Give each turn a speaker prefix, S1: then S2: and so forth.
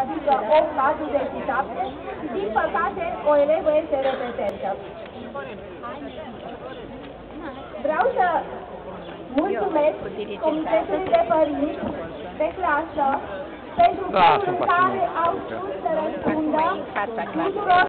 S1: adică 8 la 27 și din păcate o elevă este repetentă. Vreau să mulțumesc Comitetului de Părinți de clasă pentru felul în care au spus să răspundă tuturor